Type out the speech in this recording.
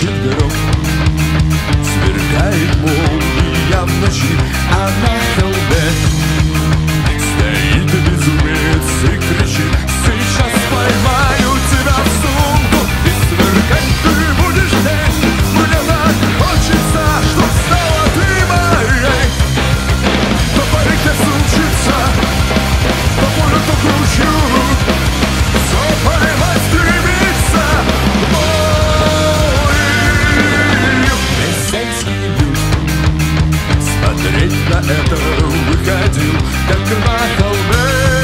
should get up. это выходил, как на холме.